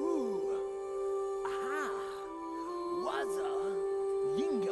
Ooh. Ah. Waza. Yinga.